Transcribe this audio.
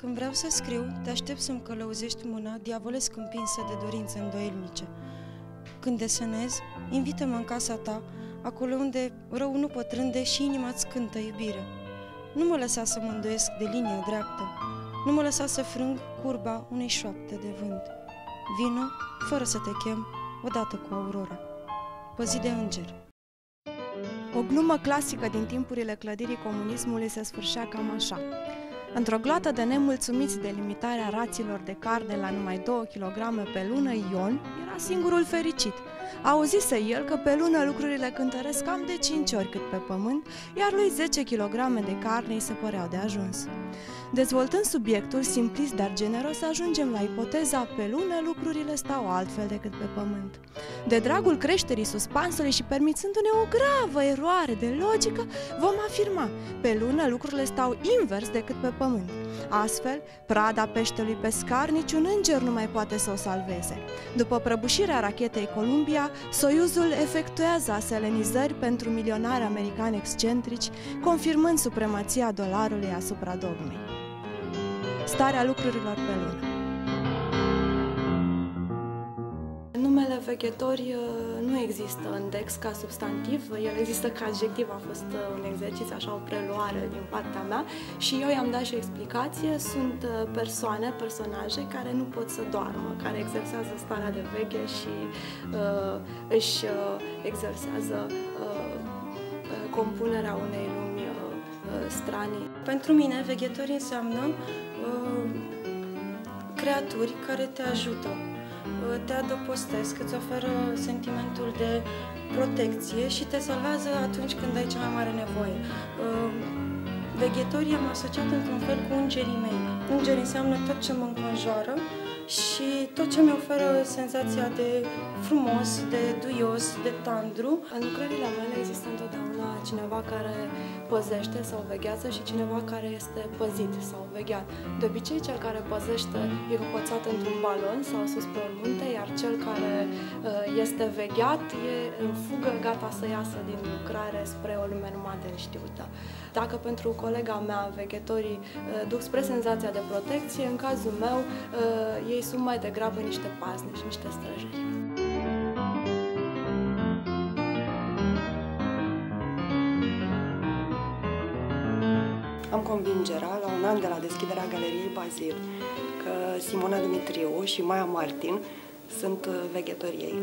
Când vreau să scriu, te aștept să-mi călăuzești mâna, diavolesc împinsă de dorințe îndoielnice. Când desenez, invită-mă în casa ta, acolo unde rău nu pătrunde și inima-ți cântă iubire. Nu mă lăsa să mă îndoiesc de linia dreaptă, nu mă lăsa să frâng curba unei șoapte de vânt. Vino, fără să te chem, odată cu aurora. Păzi de înger. O glumă clasică din timpurile clădirii comunismului se sfârșea cam așa. Într-o gloată de nemulțumiți de limitarea raților de carne la numai 2 kg pe lună, Ion era singurul fericit. Auzise el că pe lună lucrurile cântăresc cam de 5 ori cât pe pământ, iar lui 10 kg de carne îi se păreau de ajuns. Dezvoltând subiectul simplist dar generos, ajungem la ipoteza pe lună lucrurile stau altfel decât pe pământ. De dragul creșterii suspansului și permițându-ne o gravă eroare de logică, vom afirma pe lună lucrurile stau invers decât pe pământ. Astfel, prada peștelui pescar niciun înger nu mai poate să o salveze. După prăbușirea rachetei Columbia, Soyuzul efectuează aselenizări pentru milionari americani excentrici, confirmând supremația dolarului asupra dogmei starea lucrurilor pe lună. Veghetori uh, nu există în Dex ca substantiv, el există ca adjectiv, a fost uh, un exercițiu, așa o preluare din partea mea și eu i-am dat și o explicație. Sunt uh, persoane, personaje care nu pot să doarmă, care exersează starea de veche și uh, își uh, exersează uh, compunerea unei lumi uh, stranii. Pentru mine, veghetorii înseamnă Uh, creaturi care te ajută, uh, te adăpostesc, îți oferă sentimentul de protecție și te salvează atunci când ai cea mai mare nevoie. Uh, veghetorii am asociat într-un fel cu îngerii mei. Îngeri înseamnă tot ce mă înconjoară și tot ce mi oferă senzația de frumos, de duios, de tandru. În lucrările mele există întotdeauna cineva care păzește sau veghează și cineva care este păzit sau vegheat. De obicei, cel care păzește e căpățat într-un balon sau sus pe un munte, iar cel care uh, este vegheat e în fugă, gata să iasă din lucrare spre o lume numai de neștiută. Dacă pentru colega mea veghetorii uh, duc spre senzația de protecție, în cazul meu uh, ei sunt mai degrabă niște paznici, niște străjeri. Am convingerea, la un an de la deschiderea Galeriei Bazil, că Simona Dimitriu și Maia Martin sunt uh, veghetorii ei.